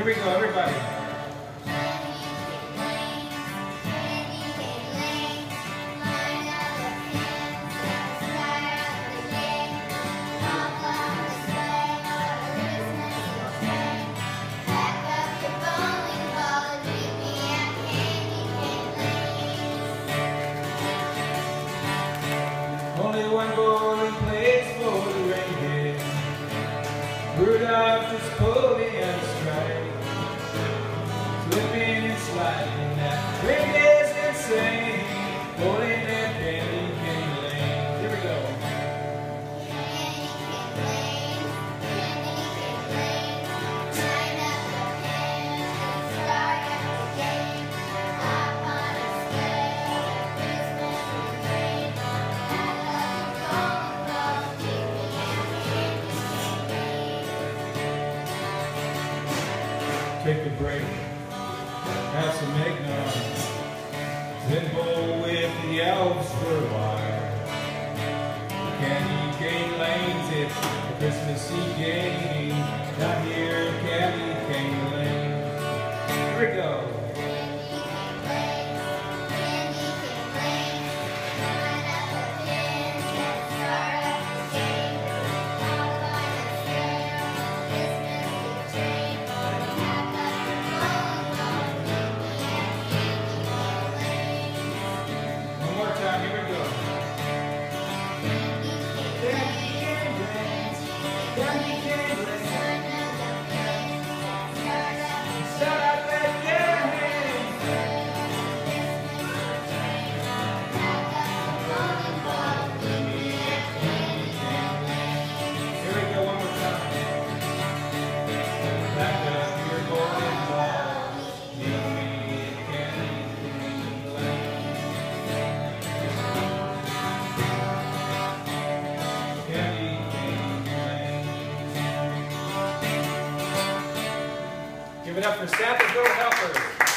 Here we go, everybody. Take a break, have some eggnog, then bowl with the elves for a while. Candy cane lanes, it's a Christmassy game. Lanes, candy cane Give it up for Little Helpers.